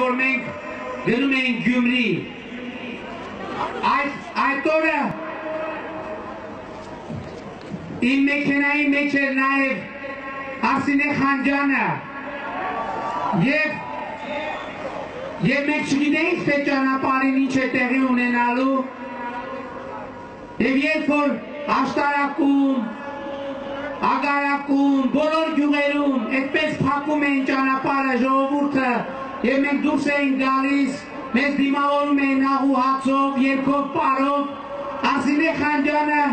որ մենք գնում ենք Գյումրի։ Այդ այդ օրը իմ մեքենայի մեջ էր նաև Արսինե Խանջանը։ Եվ Եվ մենք չգիտեինք թե ճանապարհին ինչ է տեղի ունենալու։ Եվ երբ որ աշտարակում, ագարակում, բոլոր գյուղերում այդպես փակում էին ճանապարհը ժողովուրդը եւ մենք դուրս էինք գալիս, մեզ դիմավորում էին աղու հացով, երկով պարով, Ասինե Խանջյանը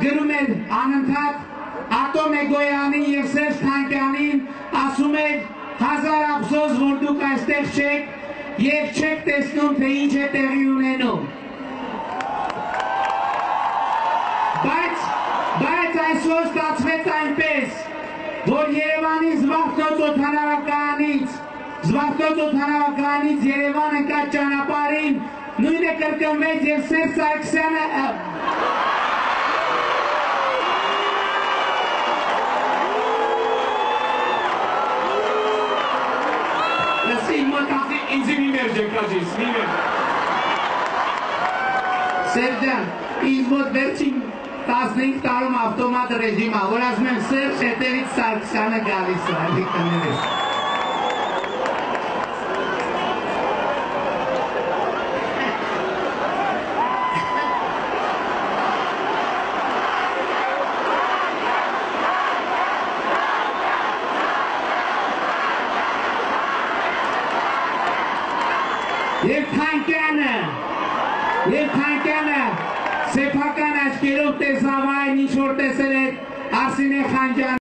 գրում էր անընդհատ Ատոմ Էգոյանին եւ Սերժ Թանկյանին ասում էր հազար ափսոս որ դուք այստեղ չեք եւ չեք տեսնում թե ինչ է տեղի ունենում բայց բայց այսօր ստացվեց այնպես որ Երևանի Զվարթոց օթանավակայանից Զվարթոց օթանավակայանից Երևան ընկած ճանապարհին նույնը կրկնվեց եւ Սերժ Սարգսյանը Լսի, մոտ ասի, ինձի մի մերջ եք կաջիս, մի մերջ։ Սերժան, ինձ մոտ վերջին 15 տարում ավտոմատ ռեժիմ ա, որ ասում եմ Սերժ հետևից Սարգսյանը գալիս է, այդի կներես։ Եվ Թանկյանը, եւ Թանկյանը սեփական աչքերով տեսավ այն ինչ որ տեսել է Արսինե Խանջյանը